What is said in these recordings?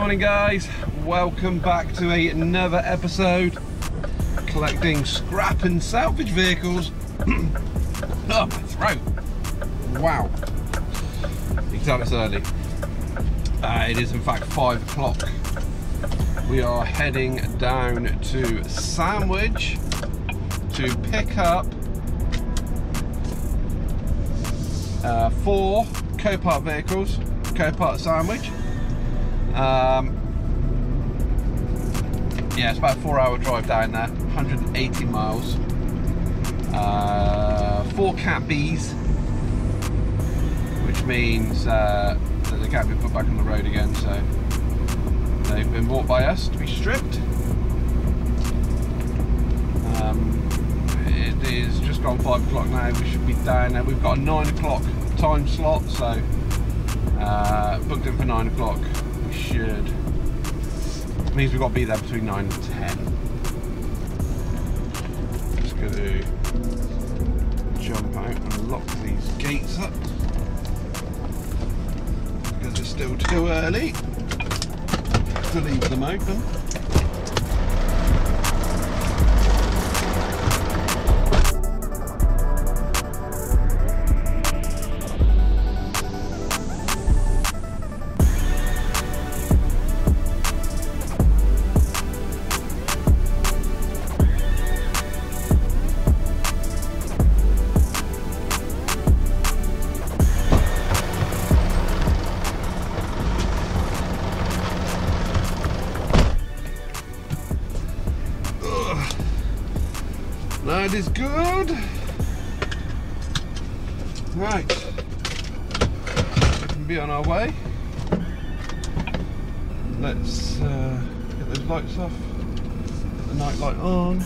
morning guys. Welcome back to another episode. Collecting scrap and salvage vehicles. Oh my throat. Wow. You can tell it's early. Uh, it is in fact five o'clock. We are heading down to Sandwich to pick up uh, four Copart vehicles. Copart Sandwich um, yeah, it's about a four hour drive down there, 180 miles. Uh, four Cat Bs, which means uh, that they can't be put back on the road again, so they've been bought by us to be stripped. Um, it is just gone five o'clock now, we should be down there. We've got a nine o'clock time slot, so uh, booked in for nine o'clock should. It means we've got to be there between 9 and 10. Just going to jump out and lock these gates up because it's still too early to leave them open. Can be on our way. Let's uh, get those lights off. Get the night light on.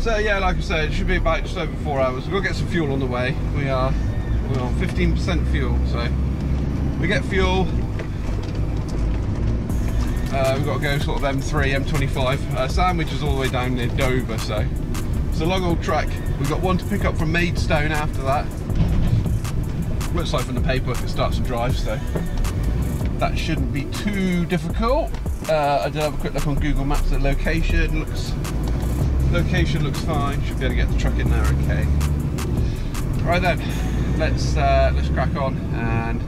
So yeah, like I said, it should be about just over four hours. We'll get some fuel on the way. We are we're on 15% fuel, so we get fuel, uh, we've got to go sort of M3, M25. Uh, sandwich is all the way down near Dover, so it's a long old track. We've got one to pick up from Maidstone after that. Looks like from the paperwork it starts to drive, so that shouldn't be too difficult. Uh, I did have a quick look on Google Maps. The location looks location looks fine. Should be able to get the truck in there okay. Right then, let's uh, let's crack on and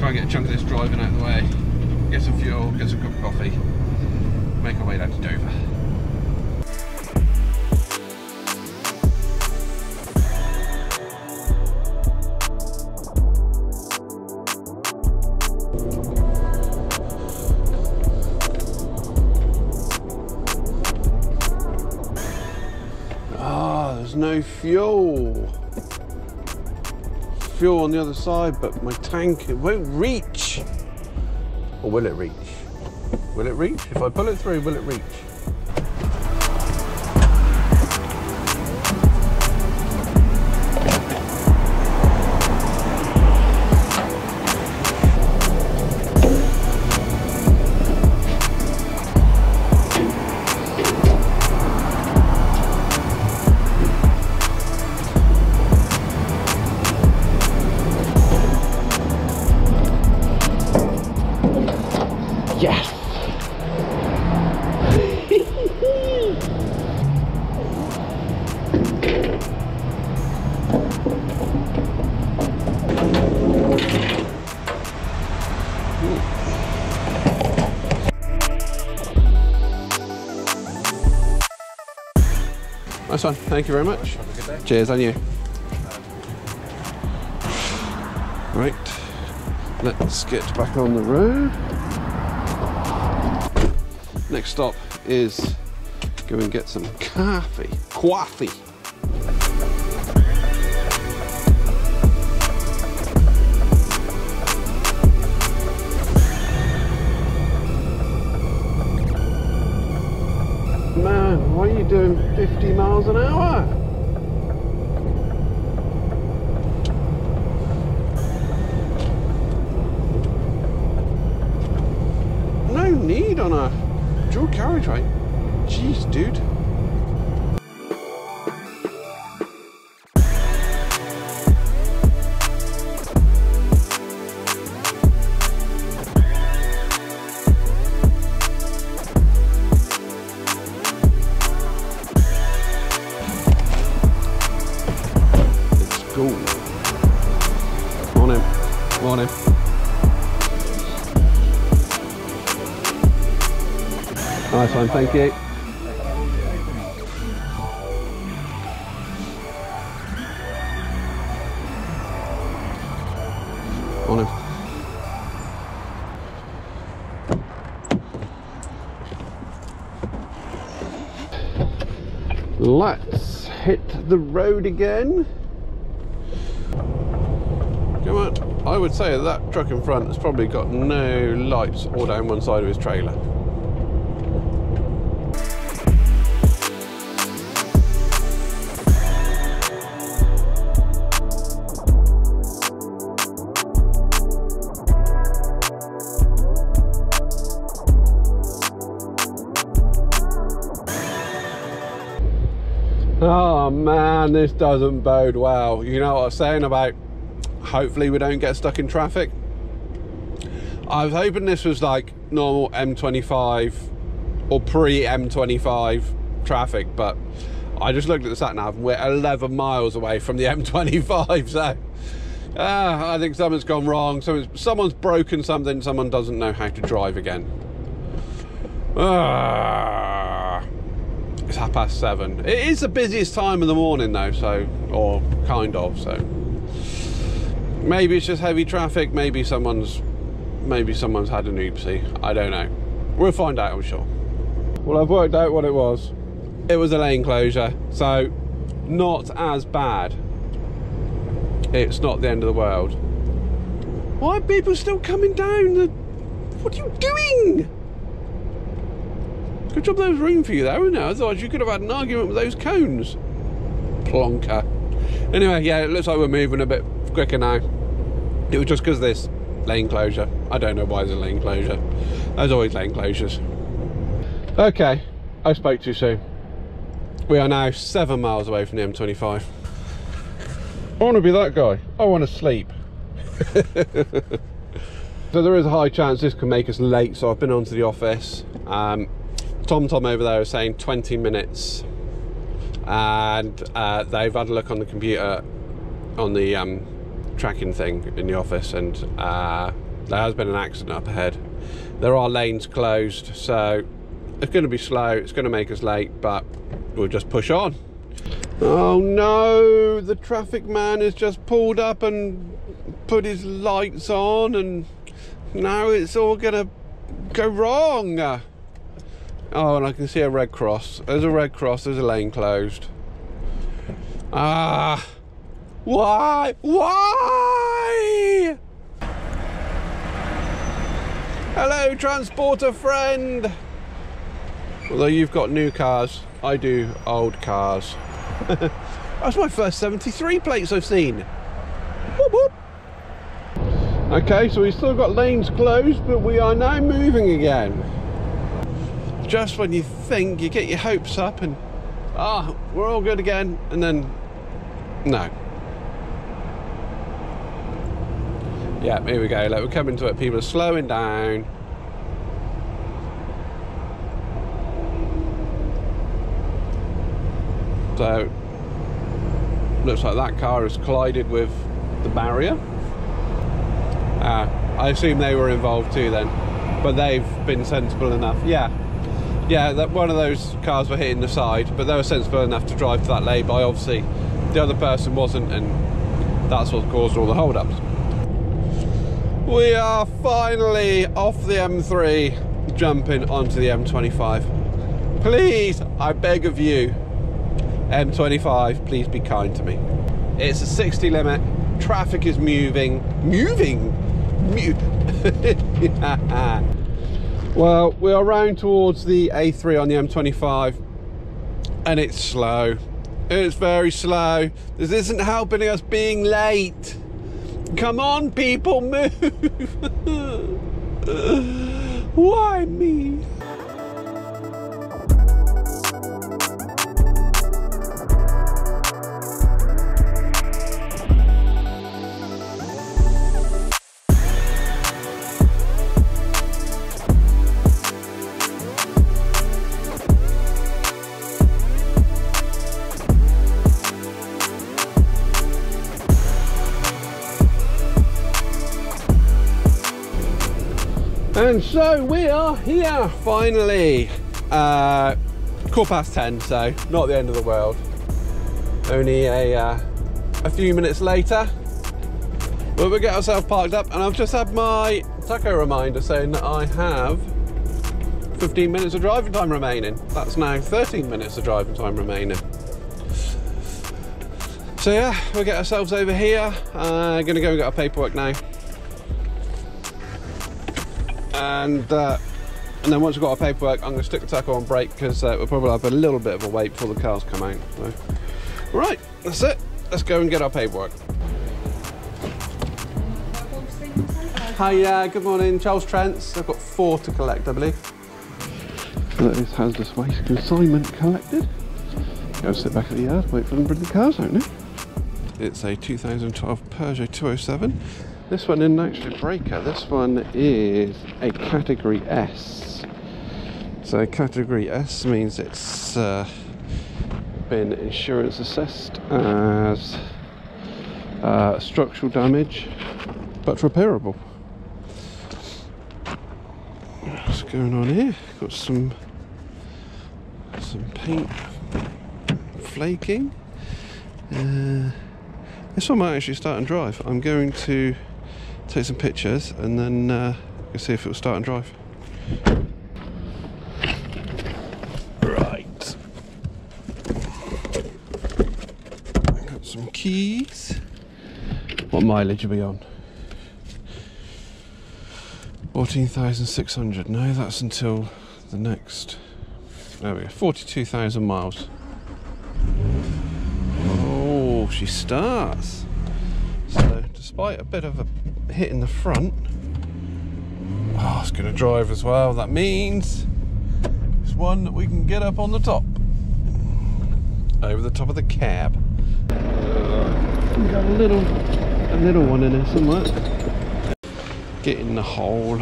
try and get a chunk of this driving out of the way get some fuel, get some cup of coffee, make our way down to Dover. Fuel. Fuel on the other side, but my tank, it won't reach. Or will it reach? Will it reach? If I pull it through, will it reach? Thank you very much. Cheers, on you. Right, let's get back on the road. Next stop is go and get some coffee. Coffee. Man, why are you doing 50 dual carriageway. Jeez, dude. Nice one, thank you. On him. Let's hit the road again. Come on. I would say that truck in front has probably got no lights all down one side of his trailer. Oh man, this doesn't bode well. You know what I'm saying about hopefully we don't get stuck in traffic. I was hoping this was like normal M25 or pre M25 traffic, but I just looked at the sat nav we're 11 miles away from the M25. So uh, I think something's gone wrong. Someone's, someone's broken something. Someone doesn't know how to drive again. Uh, it's half past seven. It is the busiest time of the morning though, so, or kind of, so. Maybe it's just heavy traffic, maybe someone's, maybe someone's had an oopsie. I don't know. We'll find out, I'm sure. Well, I've worked out what it was. It was a lane closure, so not as bad. It's not the end of the world. Why are people still coming down the... What are you doing? Good job there was room for you there, wasn't there? Otherwise you could have had an argument with those cones. Plonker. Anyway, yeah, it looks like we're moving a bit quicker now. It was just because this lane closure. I don't know why there's a lane closure. There's always lane closures. Okay, I spoke too soon. We are now seven miles away from the M25. I want to be that guy. I want to sleep. so there is a high chance this can make us late, so I've been on to the office. Um, TomTom over there is saying 20 minutes. And uh, they've had a look on the computer on the um, tracking thing in the office and uh, there has been an accident up ahead. There are lanes closed so it's going to be slow it's going to make us late but we'll just push on. Oh no the traffic man has just pulled up and put his lights on and now it's all going to go wrong oh and I can see a red cross there's a red cross there's a lane closed ah why? Why? Hello, transporter friend. Although you've got new cars, I do old cars. That's my first 73 plates I've seen. Whoop, whoop. Okay, so we've still got lanes closed, but we are now moving again. Just when you think you get your hopes up and, ah, oh, we're all good again, and then, no. Yeah, here we go. Like we're coming to it. People are slowing down. So looks like that car has collided with the barrier. Uh, I assume they were involved too then, but they've been sensible enough. Yeah, yeah, that one of those cars were hitting the side, but they were sensible enough to drive to that lay-by. Obviously, the other person wasn't, and that's what caused all the hold-ups. We are finally off the M3, jumping onto the M25. Please, I beg of you, M25, please be kind to me. It's a 60 limit, traffic is moving, moving, well, we are round towards the A3 on the M25, and it's slow. It's very slow. This isn't helping us being late. Come on, people, move! Why me? And so we are here finally. Uh, quarter past 10, so not the end of the world. Only a, uh, a few minutes later, but we'll get ourselves parked up, and I've just had my tacho reminder saying that I have 15 minutes of driving time remaining. That's now 13 minutes of driving time remaining. So yeah, we'll get ourselves over here. Uh, gonna go and get our paperwork now. And uh, and then once we've got our paperwork, I'm gonna stick the tacho on brake because uh, we'll probably have a little bit of a wait before the cars come out. So. Right, that's it. Let's go and get our paperwork. Hi, uh, good morning, Charles Trents. I've got four to collect, I believe. That is hazardous waste consignment collected. Go sit back at the yard, wait for them to bring the cars out now. It's a 2012 Peugeot 207. This one isn't actually a breaker, this one is a category S. So category S means it's uh, been insurance assessed as uh, structural damage but repairable. What's going on here? Got some some paint flaking. Uh, this one might actually start and drive. I'm going to take some pictures and then uh, see if it will start and drive. Right. Got some keys. What mileage are we on? 14,600. No, that's until the next. There we go. 42,000 miles. Oh, she starts. So, despite a bit of a hit in the front, oh, it's going to drive as well. That means it's one that we can get up on the top, over the top of the cab. Uh, we got a little, a little one in there somewhere. Get in the hole.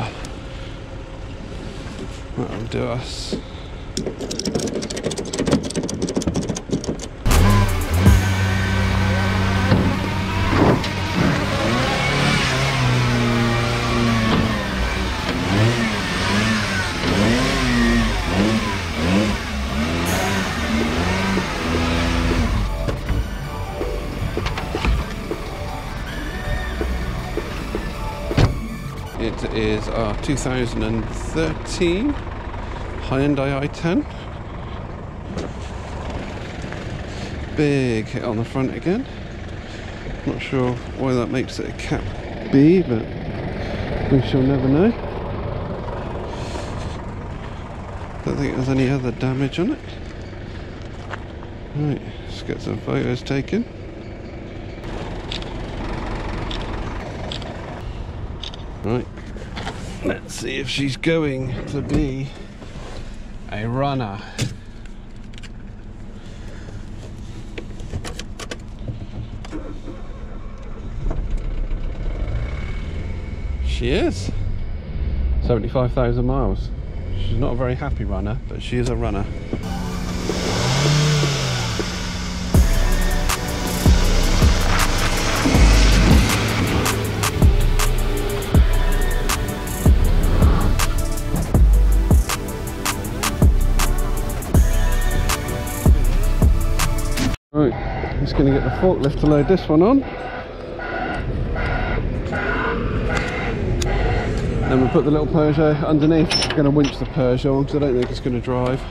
That'll do us. 2013 Hyundai i10. Big hit on the front again. Not sure why that makes it a cat B, but we shall never know. Don't think there's any other damage on it. Right, let's get some photos taken. Right, let's see if she's going to be a runner. She is. 75,000 miles. She's not a very happy runner, but she is a runner. Forklift to load this one on. Then we'll put the little Peugeot underneath. I'm going to winch the Peugeot on because I don't think it's going to drive.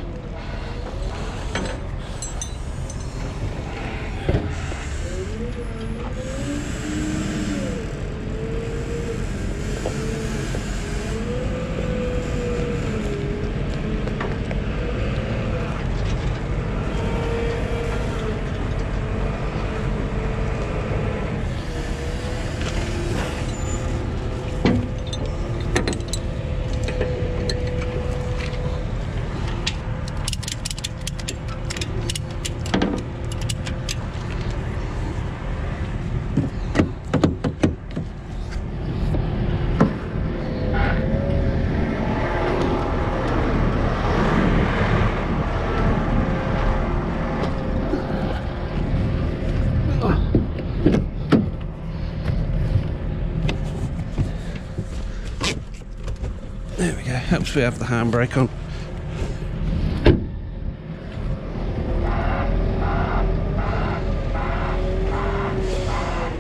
we have the handbrake on.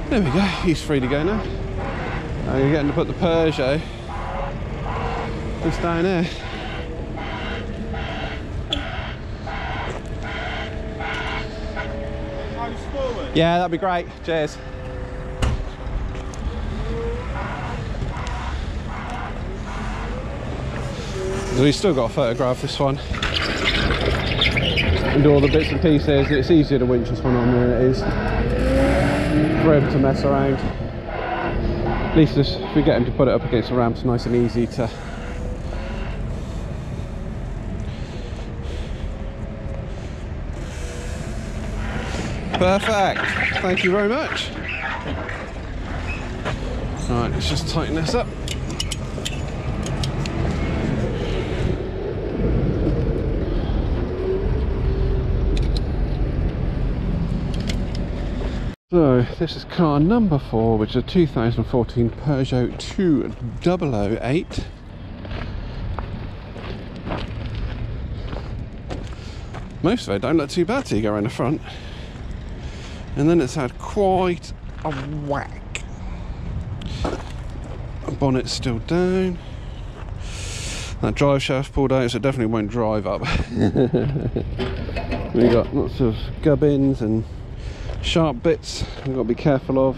There we go, he's free to go now. I'm getting to put the Peugeot just down there. Yeah, that'd be great. Cheers. So we still got to photograph this one and all the bits and pieces. It's easier to winch this one on than it is for him to mess around. At least if we get him to put it up against the ramp, it's nice and easy to Perfect. Thank you very much. Right, let's just tighten this up. So this is car number four, which is a 2014 Peugeot 2008. Most of it don't look too bad till you go around the front. And then it's had quite a whack. Bonnet's still down. That drive shaft pulled out, so it definitely won't drive up. we got lots of gubbins and sharp bits we've got to be careful of.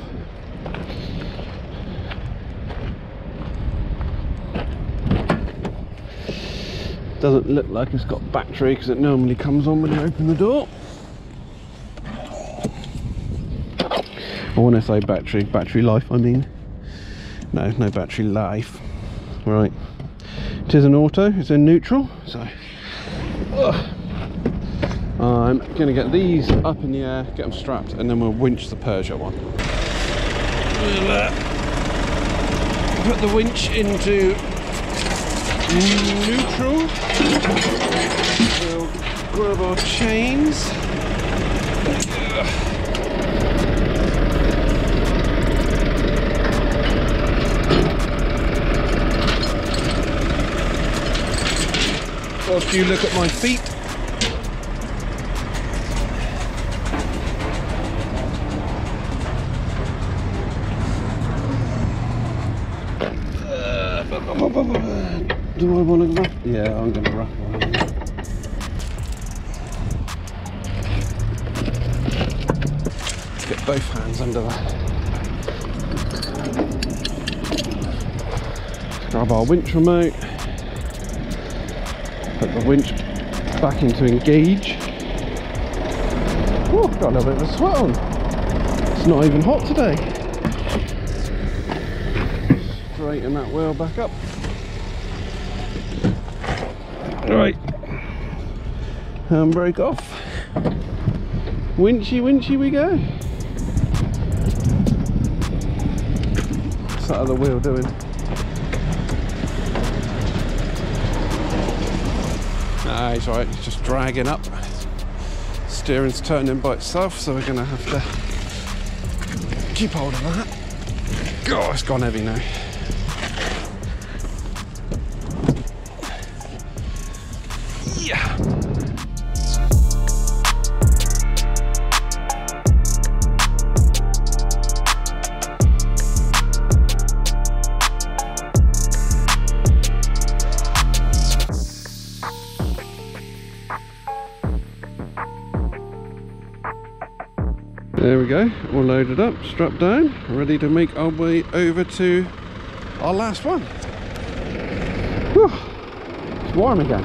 Doesn't look like it's got battery because it normally comes on when you open the door. Or when I say battery battery life I mean. No no battery life. Right. It is an auto it's in neutral so. Ugh. I'm going to get these up in the air, get them strapped, and then we'll winch the Peugeot one. Uh, put the winch into neutral. We'll grab our chains. Whilst you look at my feet, Do I want to wrap? Yeah, I'm going to wrap one. Get both hands under that. Grab our winch remote. Put the winch back into engage. Oh, got a little bit of a sweat on. It's not even hot today. Straighten that wheel back up. Right. Handbrake off. Winchy, winchy we go. What's that other wheel doing? Ah, it's alright, it's just dragging up. Steering's turning by itself, so we're gonna have to keep hold of that. God, it's gone heavy now. There we go, all loaded up, strapped down, ready to make our way over to our last one. Whew. It's warm again.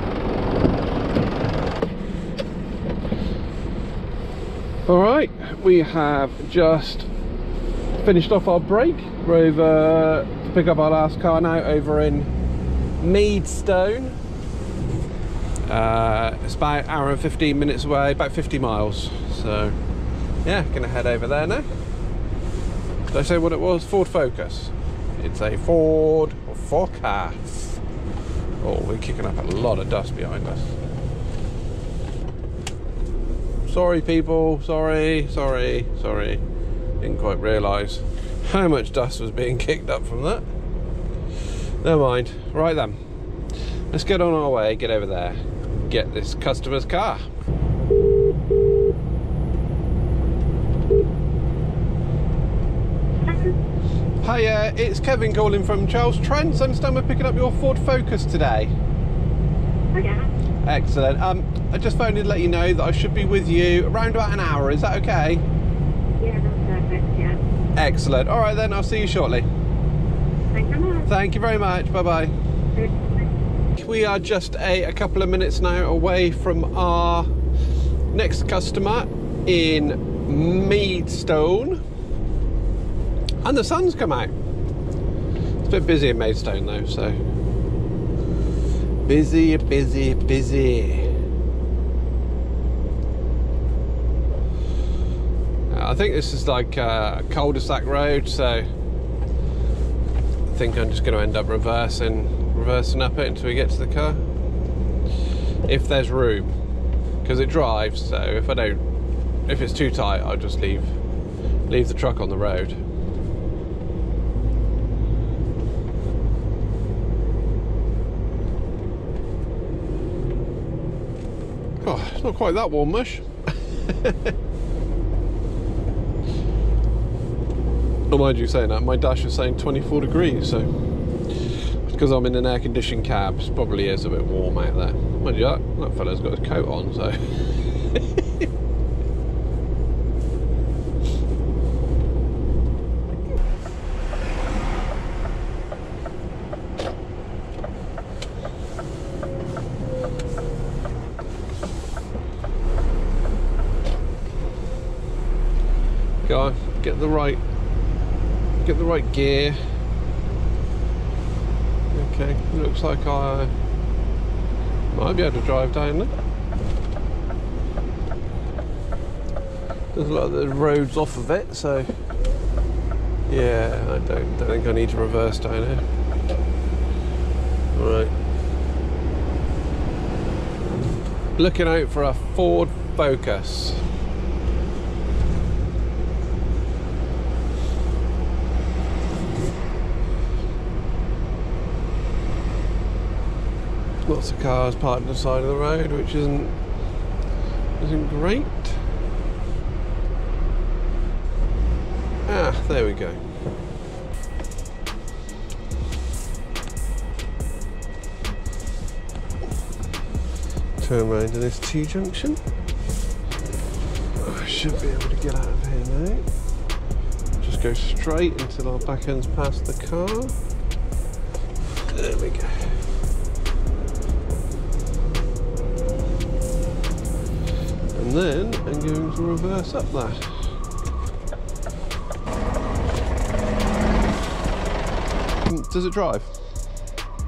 All right, we have just finished off our break. We're over to pick up our last car now over in Maidstone. Uh, it's about an hour and 15 minutes away, about 50 miles. So yeah, gonna head over there now. Did I say what it was? Ford Focus. It's a Ford Focus. Oh, we're kicking up a lot of dust behind us. Sorry people, sorry, sorry, sorry. Didn't quite realise how much dust was being kicked up from that. Never mind. Right then. Let's get on our way, get over there, get this customer's car. Hiya, it's Kevin calling from Charles Trent. I understand we're picking up your Ford Focus today. Oh yeah. Excellent. Um, I just phoned in to let you know that I should be with you around about an hour. Is that okay? Yeah, that's perfect. Yeah. Excellent. All right then, I'll see you shortly. Thanks so much. Thank you very much. Bye bye. We are just a, a couple of minutes now away from our next customer in Maidstone. And the sun's come out. It's a bit busy in Maidstone though, so. Busy, busy, busy. I think this is like a cul-de-sac road, so I think I'm just going to end up reversing, reversing up it until we get to the car, if there's room, because it drives. So if I don't, if it's too tight, I'll just leave, leave the truck on the road. Oh, it's not quite that warm, mush. Oh, mind you saying that, my dash is saying 24 degrees, so because I'm in an air conditioned cab, it probably is a bit warm out there. Mind you, that, that fella's got his coat on, so. On, get the right get the right gear. Okay, looks like I might be able to drive down there. There's a lot of the roads off of it, so yeah, I don't, don't think I need to reverse down here. Right. Looking out for a Ford Focus. Lots of cars parked on the side of the road, which isn't isn't great. Ah, there we go. Turn around to this T junction. I should be able to get out of here now. Just go straight until our back end's past the car. There we go. Then I'm going to reverse up that. Does it drive?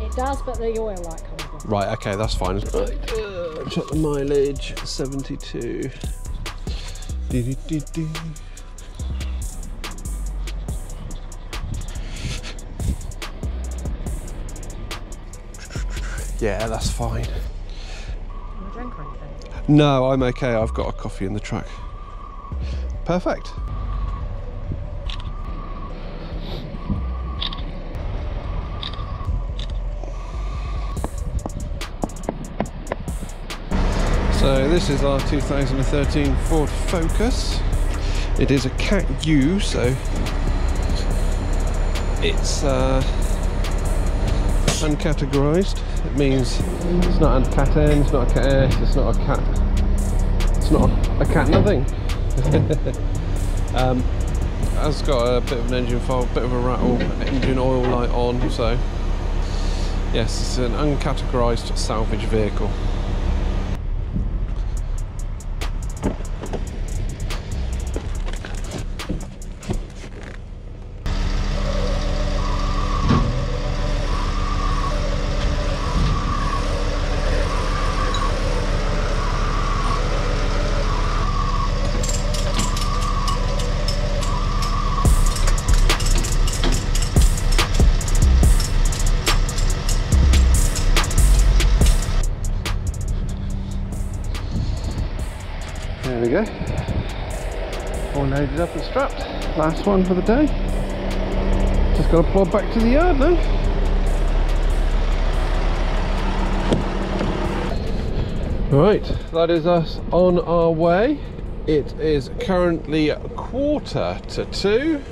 It does, but the oil light comes on. Right, okay, that's fine. Right, uh, check the mileage 72. Dee -dee -dee -dee. Yeah, that's fine. Want a drink or anything? No, I'm okay. I've got a coffee in the truck. Perfect. So this is our 2013 Ford Focus. It is a Cat U, so it's uh. It means it's not a cat N, it's not a cat S, it's not a cat. It's not a, cat nothing. um, has got a bit of an engine fault, bit of a rattle, engine oil light on. So yes, it's an uncategorized salvage vehicle. There we go. All loaded up and strapped. Last one for the day. Just got to plod back to the yard now. Right, that is us on our way. It is currently quarter to two.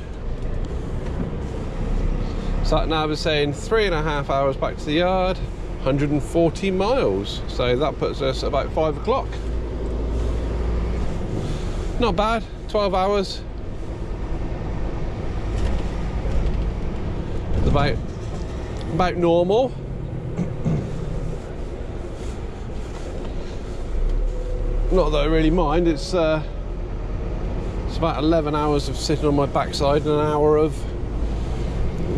Sat nav is saying three and a half hours back to the yard, 140 miles. So that puts us about five o'clock. Not bad, 12 hours. It's about about normal. Not that I really mind. It's uh, it's about 11 hours of sitting on my backside and an hour of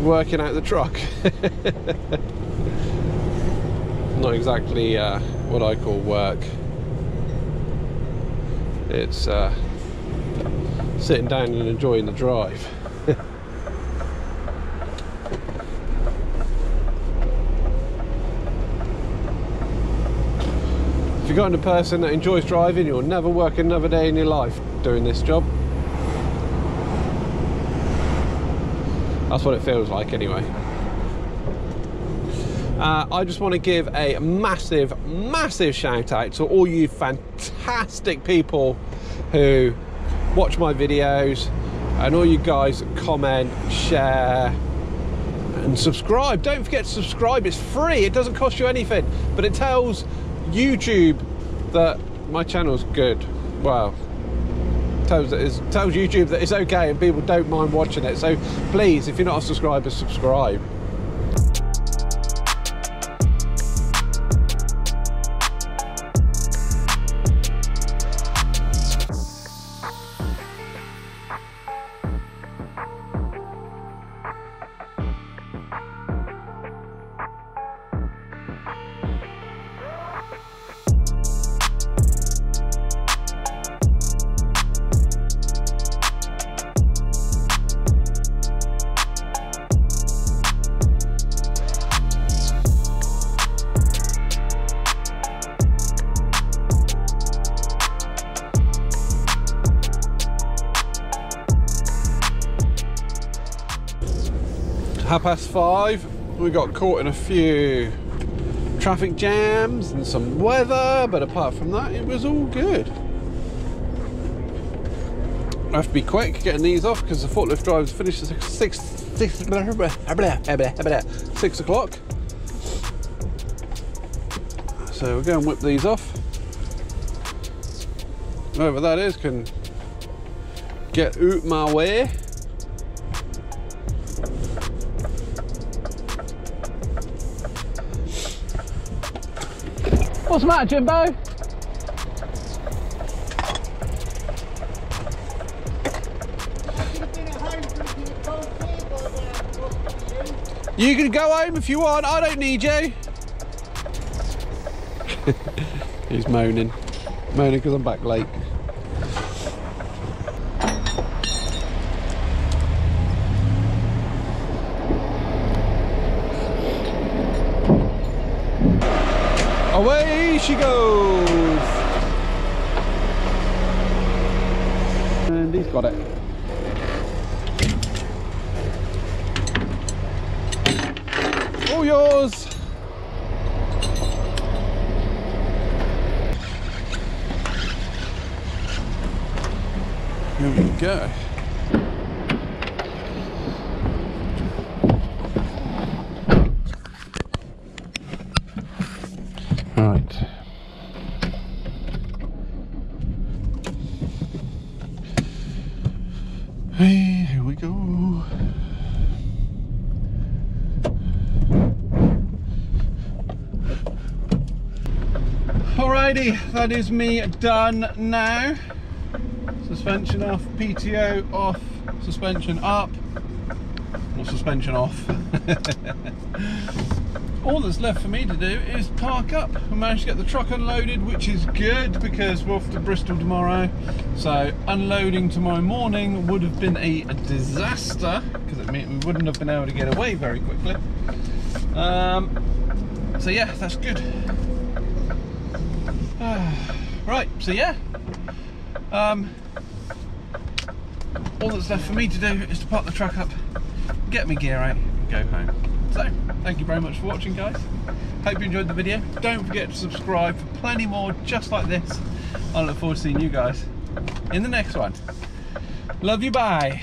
working out the truck. Not exactly uh, what I call work. It's uh, sitting down and enjoying the drive. if you're kind of person that enjoys driving, you'll never work another day in your life doing this job. That's what it feels like anyway. Uh, I just want to give a massive, massive shout out to all you fantastic people who watch my videos and all you guys comment, share, and subscribe. Don't forget to subscribe, it's free, it doesn't cost you anything, but it tells YouTube that my channel's good. Well, tells, tells YouTube that it's okay and people don't mind watching it. So please, if you're not a subscriber, subscribe. Got caught in a few traffic jams and some weather, but apart from that, it was all good. I have to be quick getting these off because the forklift drivers finish at six, six, six, six o'clock. So we'll go and whip these off. Whoever that is can get out my way. What's the matter, Jimbo? You can go home if you want, I don't need you. He's moaning. Moaning because I'm back late. Away she goes. And he's got it. All yours. Here we go. Right. Hey, here we go. Alrighty, that is me done now. Suspension off, PTO off, suspension up, or suspension off. all that's left for me to do is park up. I managed to get the truck unloaded, which is good because we're off to Bristol tomorrow. So unloading tomorrow morning would have been a disaster because it meant we wouldn't have been able to get away very quickly. Um, so yeah, that's good. right, so yeah. Um, all that's left for me to do is to park the truck up, get my gear out, and go home. So, thank you very much for watching, guys. Hope you enjoyed the video. Don't forget to subscribe for plenty more just like this. I look forward to seeing you guys in the next one. Love you, bye.